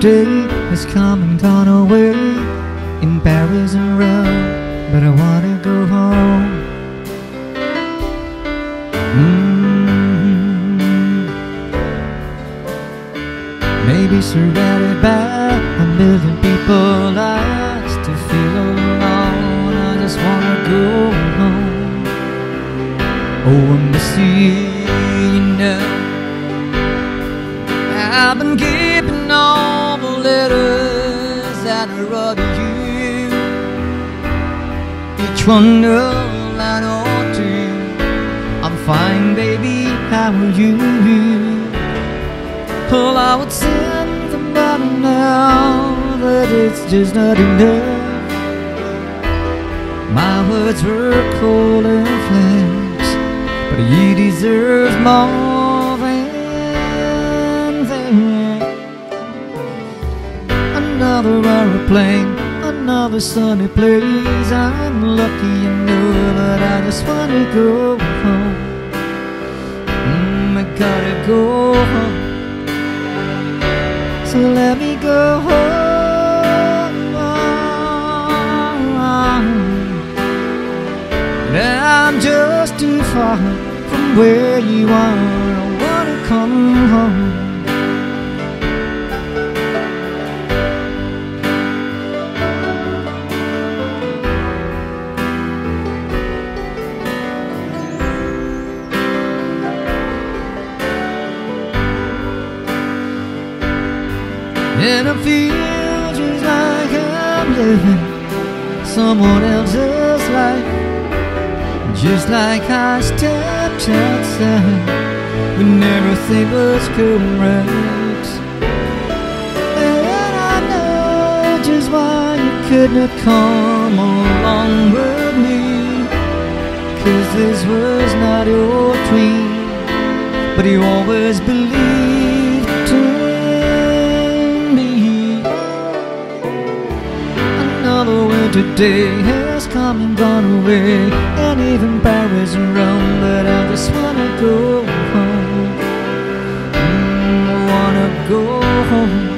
day has come and gone away in Paris and Rome, but I wanna go home. Mm. Maybe surrounded by a million people, I still feel alone. I just wanna go home. Oh, I miss you, know. I've been keeping all the letters that I wrote you. Each one a line or two. I'm fine, baby. How are you? Well, I would send them by now, but it's just not enough. My words were cold and flames, but you deserve more Another aeroplane, another sunny place. I'm lucky, you know, but I just wanna go home. Mm, I gotta go home. So let me go home. I'm just too far from where you are. I wanna come And I feel just like I'm living someone else's life. Just like I stepped outside when everything was right. And I know just why you could not come along with me. Cause this was not your dream, but you always believed Another winter day has come and gone away, and even Paris and Rome, but I just wanna go home. Mm, I wanna go home.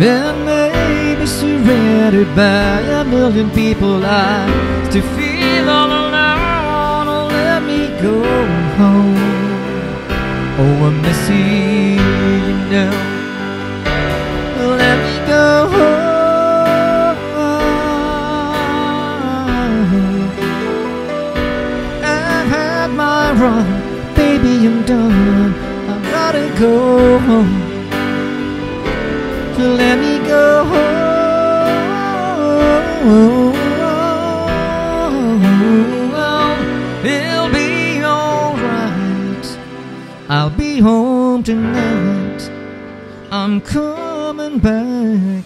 And maybe surrounded by a million people, I still feel all alone. Oh, let me go home. Oh, I'm miss you, you baby, I'm done. I gotta go home. Let me go home. It'll be alright. I'll be home tonight. I'm coming back.